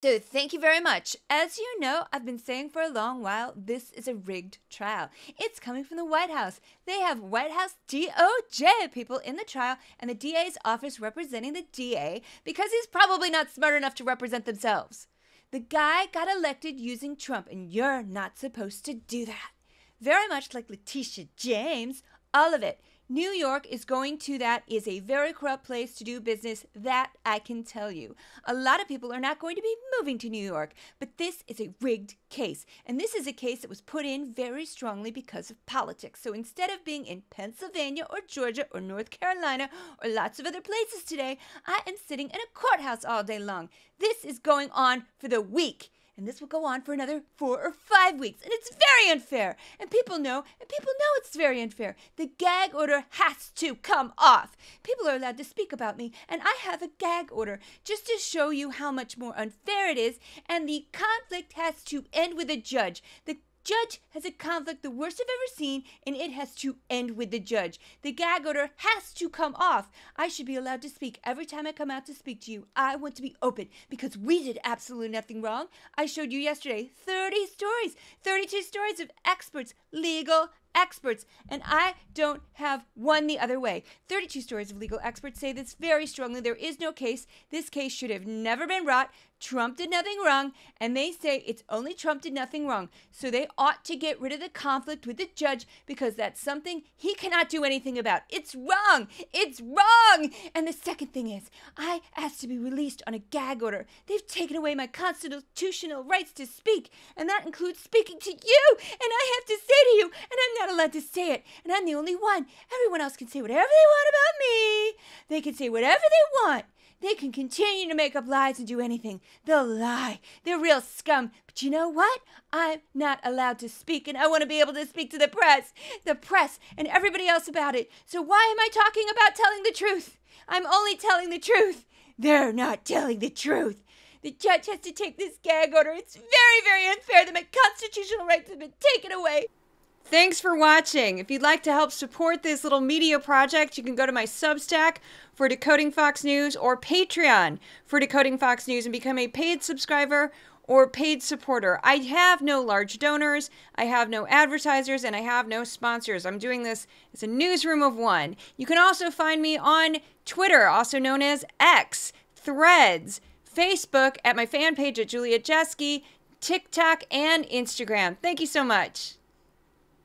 So, thank you very much. As you know, I've been saying for a long while this is a rigged trial. It's coming from the White House. They have White House DOJ people in the trial and the DA's office representing the DA because he's probably not smart enough to represent themselves. The guy got elected using Trump, and you're not supposed to do that. Very much like Letitia James, all of it. New York is going to that is a very corrupt place to do business. That I can tell you. A lot of people are not going to be moving to New York, but this is a rigged case. And this is a case that was put in very strongly because of politics. So instead of being in Pennsylvania or Georgia or North Carolina or lots of other places today, I am sitting in a courthouse all day long. This is going on for the week and this will go on for another four or five weeks. And it's very unfair. And people know, and people know it's very unfair. The gag order has to come off. People are allowed to speak about me, and I have a gag order just to show you how much more unfair it is. And the conflict has to end with a judge. The judge has a conflict the worst I've ever seen, and it has to end with the judge. The gag order has to come off. I should be allowed to speak every time I come out to speak to you. I want to be open because we did absolutely nothing wrong. I showed you yesterday 30 stories, 32 stories of experts, legal experts, and I don't have one the other way. 32 stories of legal experts say this very strongly. There is no case. This case should have never been brought. Trump did nothing wrong, and they say it's only Trump did nothing wrong. So they ought to get rid of the conflict with the judge because that's something he cannot do anything about. It's wrong. It's wrong. And the second thing is, I asked to be released on a gag order. They've taken away my constitutional rights to speak, and that includes speaking to you. And I have to say to you, and I'm not allowed to say it, and I'm the only one. Everyone else can say whatever they want about me. They can say whatever they want. They can continue to make up lies and do anything. They'll lie. They're real scum. But you know what? I'm not allowed to speak, and I want to be able to speak to the press, the press, and everybody else about it. So why am I talking about telling the truth? I'm only telling the truth. They're not telling the truth. The judge has to take this gag order. It's very, very unfair that my constitutional rights have been taken away. Thanks for watching. If you'd like to help support this little media project, you can go to my Substack for Decoding Fox News or Patreon for Decoding Fox News and become a paid subscriber or paid supporter. I have no large donors, I have no advertisers, and I have no sponsors. I'm doing this as a newsroom of one. You can also find me on Twitter, also known as X, Threads, Facebook, at my fan page at Juliet Jeske, TikTok, and Instagram. Thank you so much.